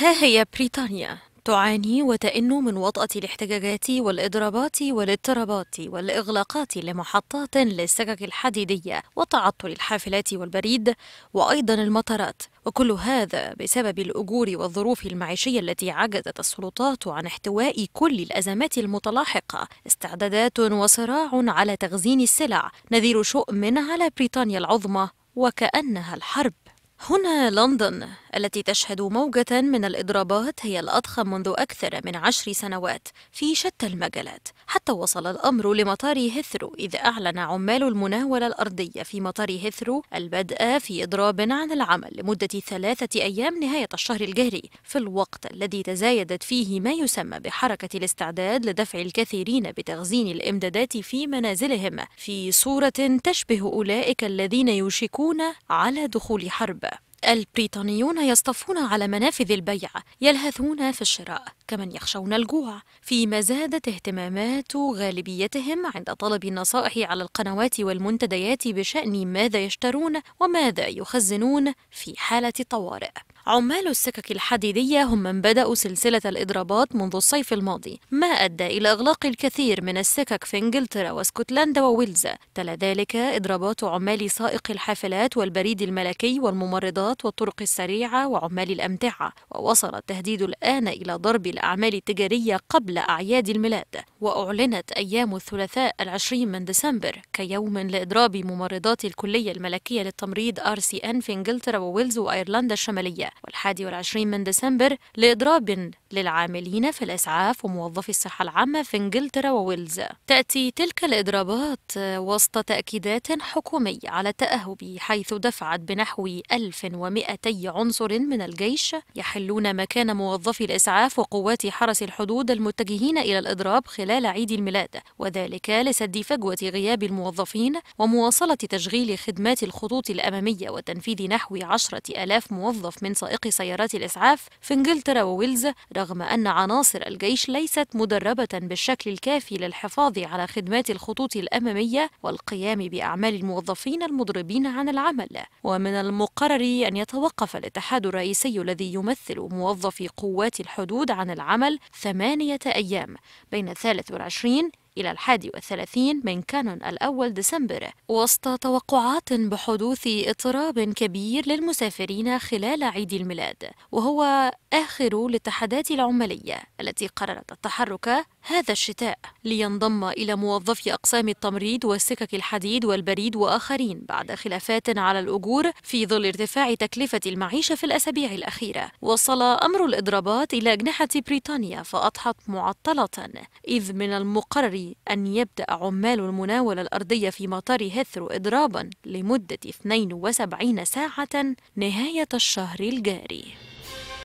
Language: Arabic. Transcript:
ها هي بريطانيا. تعاني وتئن من وطأة الاحتجاجات والإضرابات والاضطرابات والإغلاقات لمحطات للسكك الحديدية وتعطل الحافلات والبريد وأيضا المطارات. وكل هذا بسبب الأجور والظروف المعيشية التي عجزت السلطات عن احتواء كل الأزمات المتلاحقة. استعدادات وصراع على تخزين السلع. نذير شؤم على بريطانيا العظمى وكأنها الحرب. هنا لندن. التي تشهد موجة من الإضرابات هي الأضخم منذ أكثر من عشر سنوات في شتى المجالات حتى وصل الأمر لمطار هيثرو إذ أعلن عمال المناولة الأرضية في مطار هيثرو البدء في إضراب عن العمل لمدة ثلاثة أيام نهاية الشهر الجاري في الوقت الذي تزايدت فيه ما يسمى بحركة الاستعداد لدفع الكثيرين بتخزين الإمدادات في منازلهم في صورة تشبه أولئك الذين يوشكون على دخول حرب. البريطانيون يصطفون على منافذ البيع يلهثون في الشراء كمن يخشون الجوع. فيما زادت اهتمامات غالبيتهم عند طلب النصائح على القنوات والمنتديات بشأن ماذا يشترون وماذا يخزنون في حالة طوارئ عمال السكك الحديدية هم من بدأوا سلسلة الإضرابات منذ الصيف الماضي ما أدى إلى إغلاق الكثير من السكك في إنجلترا واسكتلندا وويلز. تلا ذلك إضرابات عمال سائق الحافلات والبريد الملكي والممرضات والطرق السريعة وعمال الأمتعة. ووصل التهديد الآن إلى ضرب الأعمال التجارية قبل أعياد الميلاد. وأعلنت أيام الثلاثاء العشرين من ديسمبر كيوم لإضراب ممرضات الكلية الملكية للتمريض RCN في إنجلترا وويلز وأيرلندا الشمالية. والحادي والعشرين من ديسمبر لإضراب للعاملين في الإسعاف وموظفي الصحة العامة في إنجلترا وويلز. تأتي تلك الإضرابات وسط تأكيدات حكومية على التأهب حيث دفعت بنحو 1200 عنصر من الجيش يحلون مكان موظفي الإسعاف وقوات حرس الحدود المتجهين إلى الإضراب خلال عيد الميلاد وذلك لسد فجوة غياب الموظفين ومواصلة تشغيل خدمات الخطوط الأمامية وتنفيذ نحو عشرة ألاف موظف من سائقي سيارات الإسعاف في إنجلترا وويلز رغم أن عناصر الجيش ليست مدربة بالشكل الكافي للحفاظ على خدمات الخطوط الأمامية والقيام بأعمال الموظفين المضربين عن العمل. ومن المقرر أن يتوقف الاتحاد الرئيسي الذي يمثل موظفي قوات الحدود عن العمل ثمانية أيام بين الثالث والعشرين إلى الحادي والثلاثين من كانون الأول ديسمبر وسط توقعات بحدوث اضطراب كبير للمسافرين خلال عيد الميلاد وهو آخر الاتحادات العمالية التي قررت التحرك هذا الشتاء لينضم إلى موظفي أقسام التمريض والسكك الحديد والبريد وآخرين بعد خلافات على الأجور في ظل ارتفاع تكلفة المعيشة في الأسابيع الأخيرة. وصل أمر الإضرابات إلى أجنحة بريطانيا فأضحت معطلة إذ من المقرر أن يبدأ عمال المناولة الأرضية في مطار هيثرو إضرابا لمدة 72 ساعة نهاية الشهر الجاري.